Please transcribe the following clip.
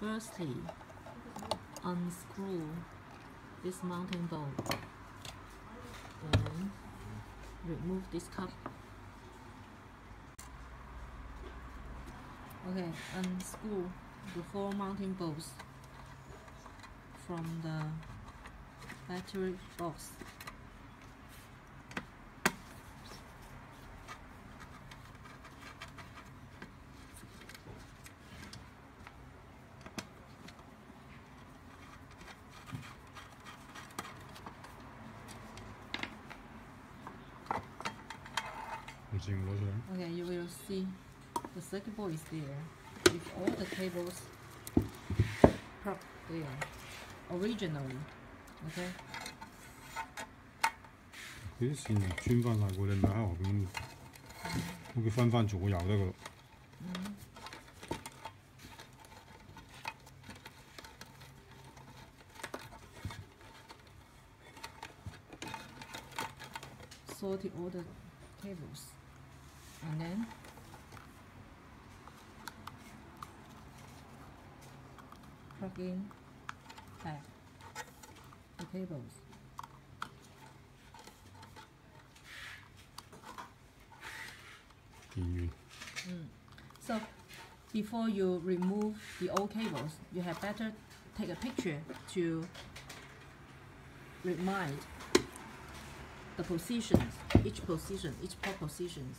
Firstly, unscrew this mounting bolt and remove this cup. Okay, unscrew the four mounting bolts from the battery box. Okay, you will see the circuit board is there with all the cables plugged there originally. Okay. 啲线穿翻晒过你咪喺后边，咁佢分翻左右得噶。Sorted all the cables and then? Plug in back the cables. Mm. So before you remove the old cables, you had better take a picture to remind the positions, each position, each port positions